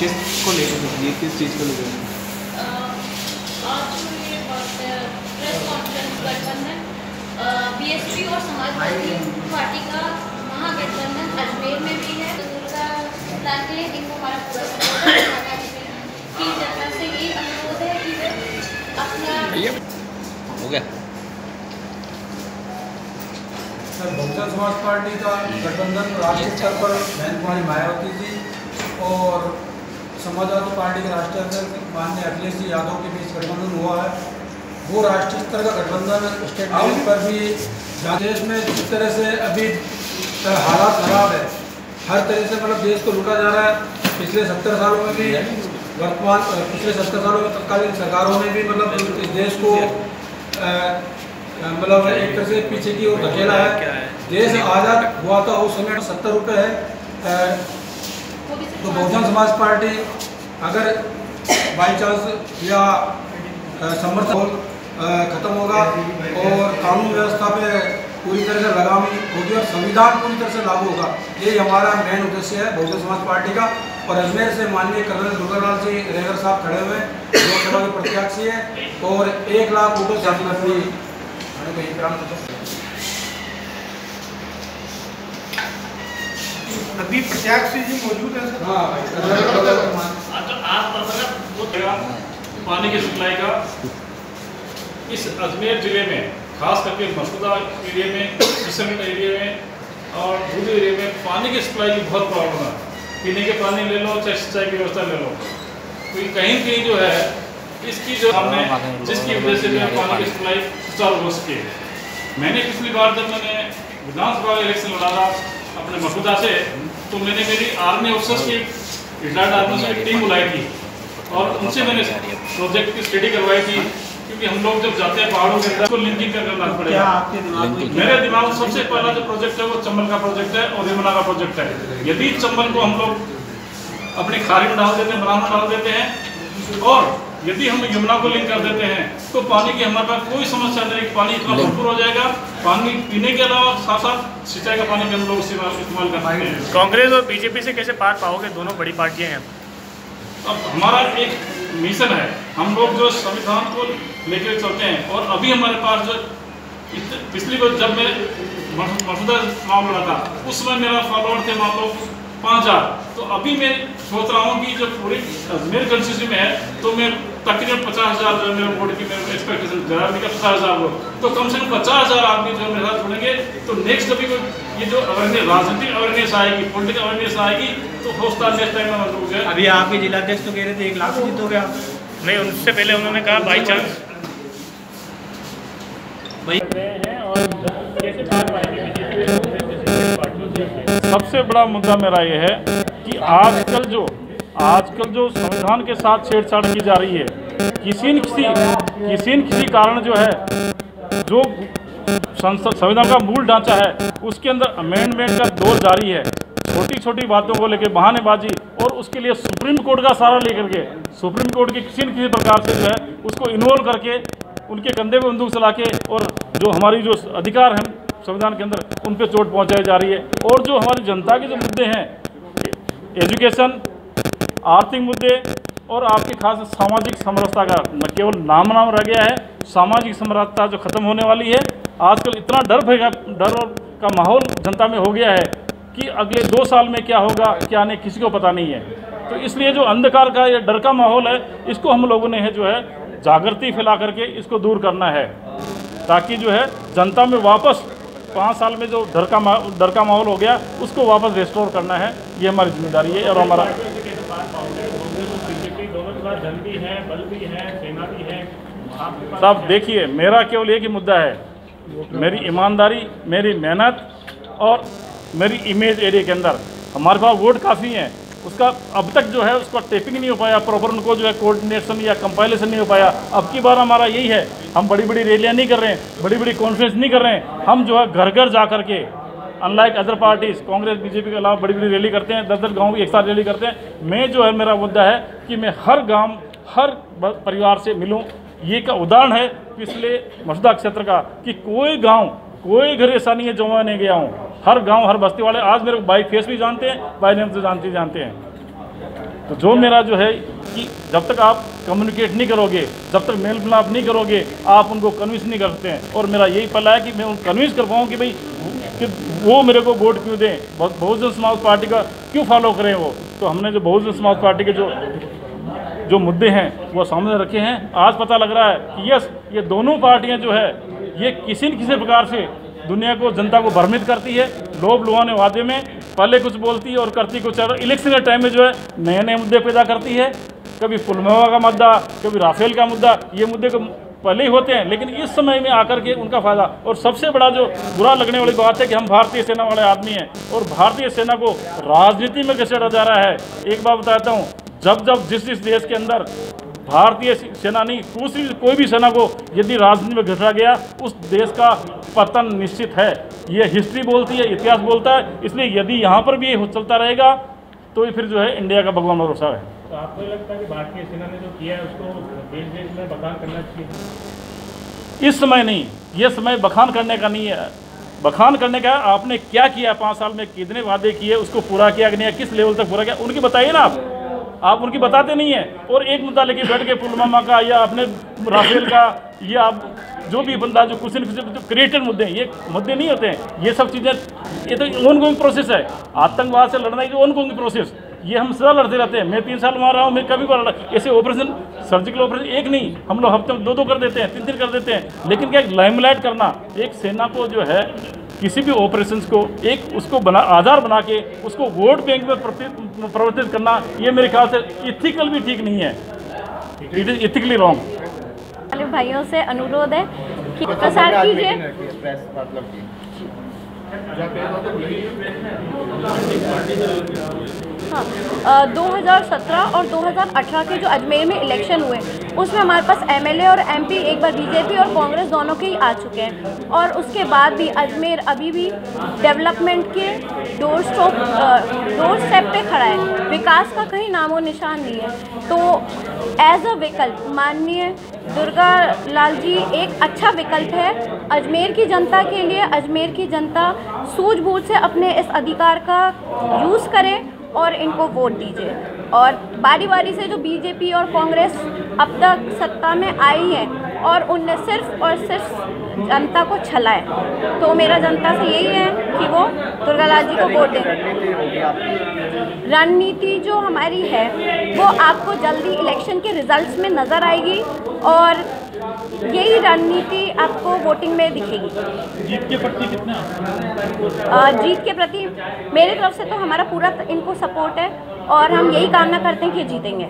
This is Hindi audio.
किसको ये किस चीज़ को लेकर आज जो ये बात- प्रेस कॉन्फ्रेंस गठबंधन बीएसपी और समाजवादी पार्टी का महागठबंधन अजमेर में भी है। दुर्गा प्लान के लिए इनको हमारा पूरा सपोर्ट है हमारा अजमेर की जनता से ये अनुरोध है कि अपना हो गया। सर बहुजन समाज पार्टी का गठबंधन राष्ट्रीय स्तर पर बहन कुमारी मायावती जी और समाजवादी पार्टी के राष्ट्रीय अध्यक्ष माननीय अखिलेश जी यादव के बीच गठबंधन हुआ है। वो राष्ट्रीय स्तर का गठबंधन स्टेट लेवल पर भी देश में जिस तरह से अभी हालात खराब है, हर तरह से मतलब देश को लूटा जा रहा है। पिछले सत्तर सालों में भी वर्तमान, पिछले सत्तर सालों में तत्कालीन सरकारों ने भी मतलब इस देश को मतलब एक तरह से पीछे की ओर धकेला है। देश आज़ाद हुआ था उस समय सत्तर रुपये है। तो बहुजन समाज पार्टी अगर बाई चांस या समर्थन खत्म होगा और कानून व्यवस्था पे पूरी तरह से लगामी होगी और संविधान पूरी तरह से लागू होगा, यही हमारा मेन उद्देश्य है बहुजन समाज पार्टी का। और अजमेर से माननीय कर्नल दुर्गालाल जी रेगर साहब खड़े हुए हैं, लोकसभा के प्रत्याशी हैं और एक लाख वोटों से अपनी अभी प्रत्याशी जी मौजूद है सर। हाँ अच्छा आप मतलब वो पानी की सप्लाई का। इस अजमेर ज़िले में खास करके मसूदा एरिया में किशन एरिया में और दूसरे एरिया में पानी की सप्लाई की बहुत प्रॉब्लम है। पीने के पानी ले लो चाहे सिंचाई की व्यवस्था ले लो। तो कहीं कहीं जो है इसकी जो हमने जिसकी वजह से जो पानी की सप्लाई सुचारू हो सके। मैंने पिछली बार जब मैंने विधानसभा का इलेक्शन लड़ा था अपने मसूदा से तो मैंने मेरी आर्मी ऑफिसर्स की रिटायर्ड आर्मी से एक टीम बुलाई थी। और उनसे मैंने प्रोजेक्ट की स्टडी करवाई थी क्योंकि हम लोग जब जाते हैं पहाड़ों के अंदर तो लिंकिंग करना क्या पड़ेगा। आपके दिमाग में मेरे दिमाग में सबसे पहला जो प्रोजेक्ट है वो चंबल का प्रोजेक्ट है और यमुना का प्रोजेक्ट है। यदि चंबल को हम लोग अपनी खाड़ी में डाल देते हैं बनाना डाल देते हैं और यदि हम यमुना को लिंक कर देते हैं तो पानी की हमारे पास कोई समस्या नहीं है पानी इतना भरपूर हो जाएगा। पानी पीने के अलावा साथ साथ सिंचाई का पानी भी हम लोग इस्तेमाल इस्तेमाल कर हैं। कांग्रेस और बीजेपी से कैसे पार पाओगे? दोनों बड़ी पार्टियाँ हैं। अब हमारा एक मिशन है। हम लोग जो संविधान को लेकर चलते हैं और अभी हमारे पास जो पिछली बार जब मैं मस- मसूदा चुनाव लड़ा था उस समय मेरा फॉलोअर थे मान लो पाँच हज़ार। तो अभी मैं सोच रहा हूँ कि जब पूरी अजमेर कंस्टिट्यूंसी में है तो मैं तकरीबन पचास हज़ार जो है मेरे वोट की मेरे एक्सपेक्टेशन जरा नहीं पचास हज़ार वोट तो कम से कम पचास हज़ार आदमी जो है मेरे साथ जुड़ेंगे। तो नेक्स्ट अभी कोई ये जो अवेयरनेस राजनीतिक अवेयरनेस आएगी पॉलिटिकल अवेयरनेस आएगी तो हो सकता है नेक्स्ट टाइम में लोग जो है अभी आपके जिलाध्यक्ष तो कह रहे थे एक लाख जीतोगे आप नहीं उनसे पहले उन्होंने कहा बाई चांस सबसे बड़ा मुद्दा मेरा ये है कि आजकल जो आजकल जो संविधान के साथ छेड़छाड़ की जा रही है, किसी न किसी किसी न किसी कारण जो है, जो संसद, संविधान का मूल ढांचा है, उसके अंदर अमेंडमेंट का दौर जारी है। छोटी छोटी बातों को लेकर बहानेबाजी और उसके लिए सुप्रीम कोर्ट का सहारा लेकर के, सुप्रीम कोर्ट के किसी न किसी प्रकार से जो है, उसको इन्वॉल्व करके, उनके कंधे पे बंदूक चला के और जो हमारी जो अधिकार हैं, संविधान के अंदर, उन पर चोट पहुंचाई जा रही है। और जो हमारी जनता के जो मुद्दे हैं एजुकेशन आर्थिक मुद्दे और आपके खास सामाजिक समरसता का न केवल नाम नाम रह गया है, सामाजिक समरसता जो खत्म होने वाली है, आजकल इतना डर भेगा डर का माहौल जनता में हो गया है कि अगले दो साल में क्या होगा, क्या नहीं, किसी को पता नहीं है। तो इसलिए जो अंधकार का या डर का माहौल है, इसको हम लोगों ने है जो है, जागृति फैला करके इसको दूर करना है, ताकि जो है, जनता में वापस पाँच साल में जो डर का डर का माहौल हो गया, उसको वापस रिस्टोर करना है, ये हमारी ज़िम्मेदारी है और हमारा साहब, देखिए, मेरा केवल एक ही मुद्दा है। मेरी ईमानदारी, मेरी मेहनत और मेरी इमेज एरिया के अंदर। हमारे पास वोट काफ़ी हैं। उसका अब तक जो है, उसका टेपिंग नहीं हो पाया प्रॉपर उनको जो है कोऑर्डिनेशन या कंपाइलेशन नहीं हो पाया। अब की बार हमारा यही है, हम बड़ी बड़ी रैलियाँ नहीं कर रहे हैं बड़ी बड़ी कॉन्फ्रेंस नहीं कर रहे हैं। हम जो है घर घर जा करके unlike other parties Congress BJP के अलावा बड़ी बड़ी रैली करते हैं दस दस गाँव की एक साथ रैली करते हैं। मैं जो है, मेरा मुद्दा है कि मैं हर गाँव, हर परिवार से मिलूँ। ये का उदाहरण है पिछले मसदा क्षेत्र का कि कोई गाँव, कोई घर ऐसा नहीं है जो मैं नहीं गया हूँ। हर गाँव, हर बस्ती वाले आज मेरे को बाई फेस भी जानते हैं बाई नेम से जानते ही जानते हैं। तो जो मेरा जो है कि जब तक आप कम्युनिकेट नहीं करोगे, जब तक मेल मिलाप नहीं करोगे, आप उनको कन्विंस नहीं करते हैं। और मेरा यही पला है कि मैं उनको कन्विंस कर पाऊँ कि भाई कि वो मेरे को वोट क्यों दें? बहुजन समाज पार्टी का क्यों फॉलो करें वो? तो हमने जो बहुजन समाज पार्टी के जो जो मुद्दे हैं, वो सामने रखे हैं। आज पता लग रहा है कि यस, ये दोनों पार्टियाँ जो है, ये किसी न किसी प्रकार से दुनिया को, जनता को भ्रमित करती है। लोभ लुहाने वादे में पहले कुछ बोलती है और करती कुछ और। इलेक्शन के टाइम में जो है नए नए मुद्दे पैदा करती है। कभी पुलवामा का मुद्दा, कभी राफेल का मुद्दा, ये मुद्दे को पहले ही होते हैं, लेकिन इस समय में आकर के उनका फ़ायदा। और सबसे बड़ा जो बुरा लगने वाली बात है कि हम भारतीय सेना वाले आदमी हैं और भारतीय सेना को राजनीति में घसीटा जा रहा है। एक बात बताता हूँ, जब जब जिस जिस देश के अंदर भारतीय सेना नहीं दूसरी कोई भी सेना को यदि राजनीति में घटा गया, उस देश का पतन निश्चित है। ये हिस्ट्री बोलती है, इतिहास बोलता है, इसलिए यदि यहाँ पर भी ये चलता रहेगा तो ये फिर जो है इंडिया का भगवान भरोसा है। तो आपको लगता है कि भारतीय सेना ने जो किया है उसको देश देश में बखान करना चाहिए? इस समय नहीं ये समय बखान करने का नहीं है। बखान करने का आपने क्या किया? पाँच साल में कितने वादे किए? उसको पूरा किया कि नहीं? किस लेवल तक पूरा किया? उनकी बताइए ना आप। आप उनकी बताते नहीं है। और एक मुद्दा लेके बैठ के पुलवामा का या अपने राफेल का, या आप जो भी बंदा जो कुछ न कुछ जो क्रिएटेड मुद्दे हैं, ये मुद्दे नहीं होते हैं। ये सब चीज़ें, ये तो ऑन गोइंग प्रोसेस है। आतंकवाद से लड़ना की ऑन गोइंग प्रोसेस ये हम सदा लड़ते रहते हैं। मैं तीन साल वहाँ रहा हूँ, मैं कभी बार ऐसे ऑपरेशन सर्जिकल ऑपरेशन एक नहीं। हम लोग हफ़्ते में दो दो कर देते हैं तीन तीन कर देते हैं। लेकिन क्या लाइमलाइट करना, एक सेना को जो है किसी भी ऑपरेशन को एक उसको बना आधार बना के उसको वोट बैंक में प्रवर्तित परिवर्तित करना ये मेरे ख्याल से इथिकल भी ठीक नहीं है। इट इज़ इथिकली रॉन्ग भाइयों से अनुरोध है कि प्रसार कीजिए। हाँ अ, 2017 और 2018 के जो अजमेर में इलेक्शन हुए उसमें हमारे पास एमएलए और एमपी एक बार बीजेपी और कांग्रेस दोनों के ही आ चुके हैं। और उसके बाद भी अजमेर अभी भी डेवलपमेंट के डोर स्टॉप डोर स्टेप पे खड़ा है। विकास का कहीं नामो निशान नहीं है। तो एज अ विकल्प, माननीय दुर्गा लाल जी, एक अच्छा विकल्प है। अजमेर की जनता के लिए, अजमेर की जनता सूझबूझ से अपने इस अधिकार का यूज़ करें और इनको वोट दीजिए। और बारी बारी से जो बीजेपी और कांग्रेस अब तक सत्ता में आई है और उनने सिर्फ़ और सिर्फ़ जनता को छला है तो मेरा जनता से यही है कि वो दुर्गा लाल जी को वोट दें। रणनीति जो हमारी है वो आपको जल्दी इलेक्शन के रिजल्ट्स में नज़र आएगी और यही रणनीति आपको वोटिंग में दिखेगी। जीत के प्रति कितना? जीत के प्रति मेरे तरफ़ से तो हमारा पूरा इनको सपोर्ट है और हम यही कामना करते हैं कि जीतेंगे।